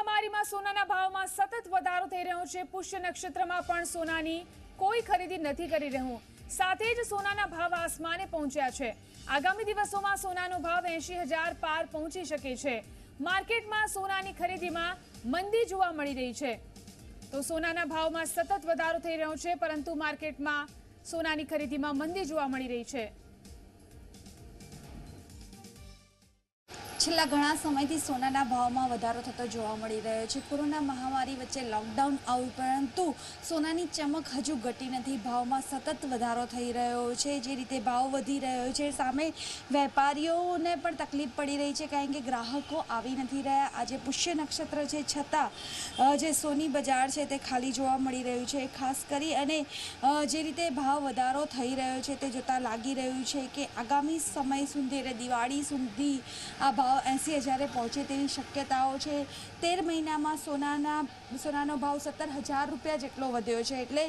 મહામારીમાં સોનાના ભાવમાં સતત વધારો થઈ રહ્યો છે. પુષ્ય નક્ષત્રમાં પણ સોનાની કોઈ ખરીદી નથી કરી રહ્યું. સાથે જ સોનાના ભાવ આસમાને પહોંચ્યા છે. આગામી દિવસોમાં સોનાનો ભાવ એંશી હજાર પાર પહોંચી શકે છે. માર્કેટમાં સોનાની ખરીદીમાં મંદી જોવા મળી રહી છે. તો સોનાના ભાવમાં સતત વધારો થઈ રહ્યો છે, પરંતુ માર્કેટમાં સોનાની ખરીદીમાં મંદી જોવા મળી રહી છે. છેલ્લા ઘણા સમયથી સોનાના ભાવમાં વધારો થતો જોવા મળી રહ્યો છે. કોરોના મહામારી વચ્ચે લોકડાઉન આવ્યું, પરંતુ સોનાની ચમક હજુ ઘટી નથી. ભાવમાં સતત વધારો થઈ રહ્યો છે, જે રીતે ભાવ વધી રહ્યો છે. સામે વેપારીઓને પણ તકલીફ પડી રહી છે, કારણ કે ગ્રાહકો આવી નથી રહ્યા. આજે પુષ્ય નક્ષત્ર છે, છતાં જે સોની બજાર છે તે ખાલી જોવા મળી રહ્યું છે. ખાસ કરી અને જે રીતે ભાવ વધારો થઈ રહ્યો છે તે જોતાં લાગી રહ્યું છે કે આગામી સમય સુધી એટલે દિવાળી સુધી આ ભાવ એંસી હજારે પહોંચે તેવી શક્યતાઓ છે. તેર મહિનામાં સોનાના, સોનાનો ભાવ સત્તર હજાર રૂપિયા જેટલો વધ્યો છે. એટલે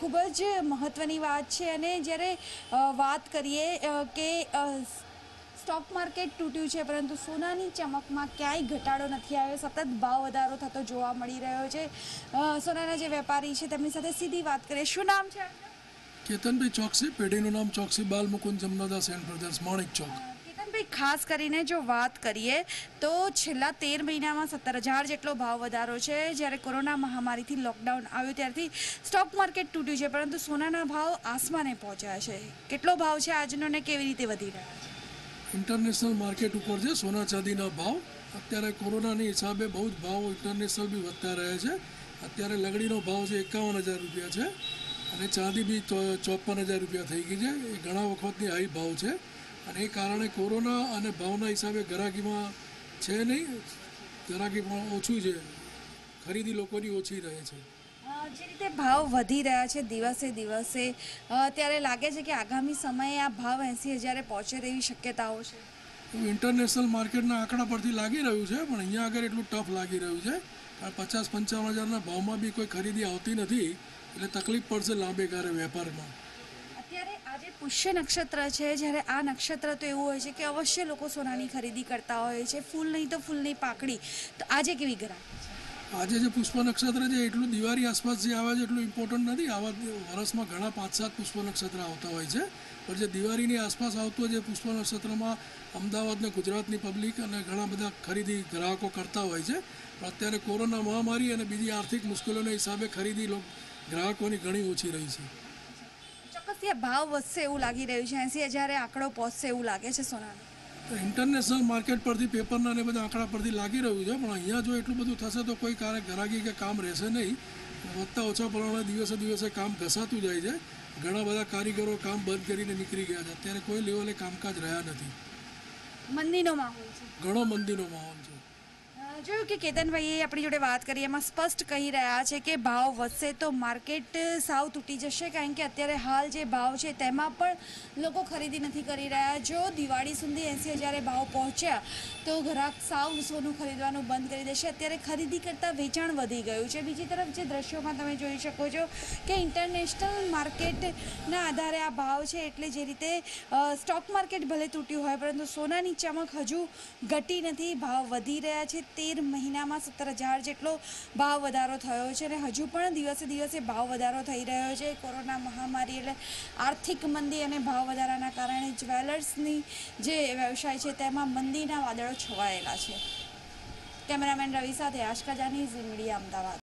ખૂબ જ મહત્ત્વની વાત છે અને જ્યારે વાત કરીએ કે સ્ટોક માર્કેટ તૂટ્યું છે, પરંતુ સોનાની ચમકમાં ક્યાંય ઘટાડો નથી આવ્યો. સતત ભાવ વધારો થતો જોવા મળી રહ્યો છે. સોનાના જે વેપારી છે, તેમની સાથે સીધી વાત કરીએ. શું નામ છે? કેતનભાઈ ચોકસી, પેઢીનું નામ ચોકસી બાલ મુકુંદ જમનાદાસ એન્ડ બ્રધર્સ, માણિક ચોક. ખાસ કરીને જો વાત કરીએ તો છેલ્લા તેર મહિનામાં સત્તર હજાર જેટલો ભાવ વધારો છે. જ્યારે કોરોના મહામારીથી લોકડાઉન આવ્યું ત્યારથી સ્ટોક માર્કેટ તૂટ્યું છે, પરંતુ સોનાના ભાવ આસમાને પહોંચ્યા છે. કેટલો ભાવ છે આજનો ને કેવી રીતે વધી રહ્યા છે? ઇન્ટરનેશનલ માર્કેટ ઉપર છે સોના ચાંદીના ભાવ, અત્યારે કોરોનાની હિસાબે બહુ જ ભાવ ઇન્ટરનેશનલ બી વધતા રહે છે. અત્યારે લગડીનો ભાવ છે એકાવન હજાર રૂપિયા છે અને ચાંદી બી ચોપન હજાર રૂપિયા થઈ ગઈ છે. એ ઘણા વખતની હાઈ ભાવ છે. અને એ કારણે કોરોના અને ભાવના હિસાબે ગરાકીમાં છે નહીં. ગરાકી પણ ઓછું છે. ખરીદી લોકોની ઓછી રહે છે. જે રીતે ભાવ વધી રહ્યા છે દિવસે દિવસે ત્યારે લાગે છે કે આગામી સમયે આ ભાવ એંસી હજારે પહોંચે તેવી શક્યતાઓ છે. ઇન્ટરનેશનલ માર્કેટના આંકડા પરથી લાગી રહ્યું છે પણ અહીંયા આગળ એટલું ટફ લાગી રહ્યું છે. કારણ પચાસ પંચાવન હજારના ભાવમાં બી કોઈ ખરીદી આવતી નથી એટલે તકલીફ પડશે લાંબે ગાળે વેપારમાં. આજે પુષ્ય નક્ષત્ર છે, જ્યારે આ નક્ષત્ર તો એવું હોય છે કે અવશ્ય લોકો સોનાની ખરીદી કરતા હોય છે, ફૂલ નહીં તો ફૂલની પાકડી. તો આજે કેવી ગ્રાહક આજે જે પુષ્પ નક્ષત્ર છે, એટલું દિવાળી આસપાસ જે આવે છે એટલું ઇમ્પોર્ટન્ટ નથી, આવા વર્ષમાં ઘણા પાંચ સાત પુષ્પ નક્ષત્ર આવતા હોય છે. પણ જે દિવાળીની આસપાસ આવતું છે પુષ્પ નક્ષત્રમાં અમદાવાદ ને ગુજરાતની પબ્લિક અને ઘણા બધા ખરીદી ગ્રાહકો કરતા હોય છે. પણ અત્યારે કોરોના મહામારી અને બીજી આર્થિક મુશ્કેલીઓના હિસાબે ખરીદી ગ્રાહકોની ઘણી ઓછી રહી છે. ચોક્કસથી ભાવ વધશે એવું લાગી રહ્યું છે. એસી હજારે આંકડો પહોંચશે એવું લાગે છે સોનાનો. તો ઇન્ટરનેશનલ માર્કેટ પરથી પેપરના ને બધા આંકડા પરથી લાગી રહ્યું છે પણ અહીંયા જો એટલું બધું થશે તો કોઈ કારણે ગ્રાહકી કે કામ રહેશે નહીં. વધતા ઓછા પ્રમાણે દિવસે દિવસે કામ ઘસાતું જાય છે. ઘણા બધા કારીગરો કામ બંધ કરીને નીકળી ગયા છે. અત્યારે કોઈ લેવલે કામકાજ રહ્યા નથી. મંદીનો માહોલ છે. ઘણો મંદીનો માહોલ છે. જોયું કે કેતનભાઈએ આપણી જોડે વાત કરી, એમાં સ્પષ્ટ કહી રહ્યા છે કે ભાવ વધશે તો માર્કેટ સાવ તૂટી જશે, કારણ કે અત્યારે હાલ જે ભાવ છે તેમાં પણ લોકો ખરીદી નથી કરી રહ્યા. જો દિવાળી સુધી એંસી હજારે ભાવ પહોંચ્યા, તો ગ્રાહક સાવ સોનું ખરીદવાનું બંધ કરી દેશે. અત્યારે ખરીદી કરતાં વેચાણ વધી ગયું છે. બીજી તરફ જે દ્રશ્યોમાં તમે જોઈ શકો છો કે ઇન્ટરનેશનલ માર્કેટના આધારે આ ભાવ છે એટલે જે રીતે સ્ટોક માર્કેટ ભલે તૂટ્યું હોય, પરંતુ સોનાની ચમક હજુ ઘટી નથી. ભાવ વધી રહ્યા છે. તેર મહિનામાં સત્તર હજાર જેટલો ભાવ વધારો થયો છે અને હજુ પણ દિવસે દિવસે ભાવ વધારો થઈ રહ્યો છે. કોરોના મહામારી એટલે આર્થિક મંદી અને ભાવ વધારાના કારણે જ્વેલર્સની જે વ્યવસાય છે તેમાં મંદીના વાદળો છવાયેલા છે. કેમેરામેન રવિ સાથે આશકા જાની અમદાવાદ.